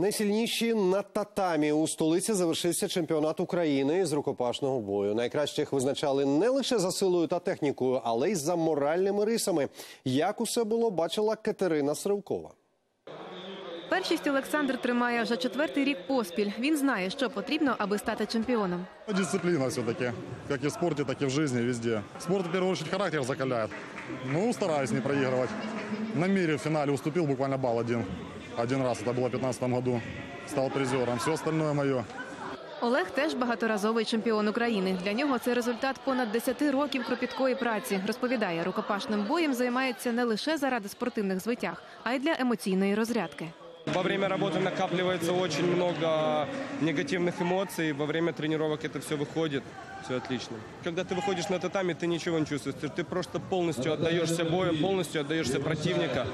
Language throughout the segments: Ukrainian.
Найсильніші на татамі у столиці завершився чемпіонат України з рукопашного бою. Найкращих визначали не лише за силою та технікою, але й за моральними рисами. Як усе було, бачила Катерина Сривкова. Першість Олександр тримає вже четвертий рік поспіль. Він знає, що потрібно, аби стати чемпіоном. Дисциплина все-таки, как и в спорте, так и в жизни, везде. Спорт, в первую очередь, характер закаляет. Ну, стараюсь не проигрывать. На мире в финале уступил буквально балл один. Один раз, это было в 2015 году. Стал призером. Все остальное мое. Олег теж багаторазовий чемпіон України. Для нього це результат понад 10 років кропіткої праці. Розповідає, рукопашним боєм займається не лише заради спортивних звитяг, а й для емоційної розрядки. Во время работы накапливается очень много негативных эмоций. Во время тренировок это все выходит. Все отлично. Когда ты выходишь на татами, ты ничего не чувствуешь. Ты, просто полностью отдаешься бою, полностью отдаешься противника.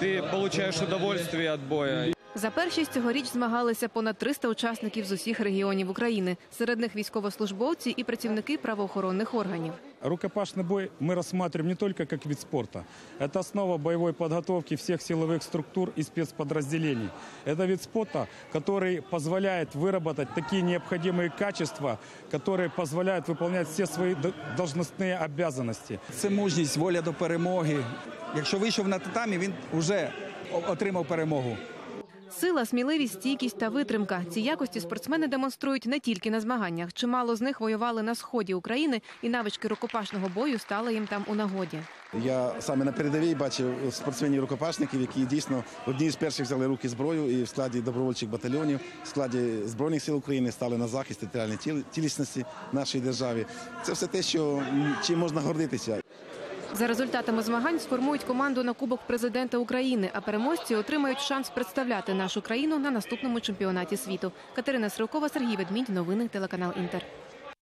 Ты получаешь удовольствие от боя. За першість цьогоріч змагалися понад 300 учасників з усіх регіонів України. Серед них військовослужбовці і працівники правоохоронних органів. Рукопашный бой мы рассматриваем не только как вид спорта. Это основа боевой подготовки всех силовых структур и спецподразделений. Это вид спорта, который позволяет выработать такие необходимые качества, которые позволяют выполнять все свои д- должностные обязанности. Це мужність, воля до перемоги. Якщо вийшов на татамі, він вже о- отримав перемогу. Сила, сміливість, стійкість та витримка. Ці якості спортсмени демонструють не тільки на змаганнях. Чимало з них воювали на сході України, і навички рукопашного бою стали їм там у нагоді. Я саме на передовій бачив спортсменів-рукопашників, які дійсно одні з перших взяли руки зброю і в складі добровольчих батальйонів, в складі збройних сил України стали на захист територіальної тіл- цілісності нашої держави. Це все те, що чим можна гордитися. За результатами змагань сформують команду на Кубок президента України, а переможці отримають шанс представляти нашу країну на наступному чемпіонаті світу. Катерина Срокова, Сергій Ведмідь. Новини телеканал Інтер.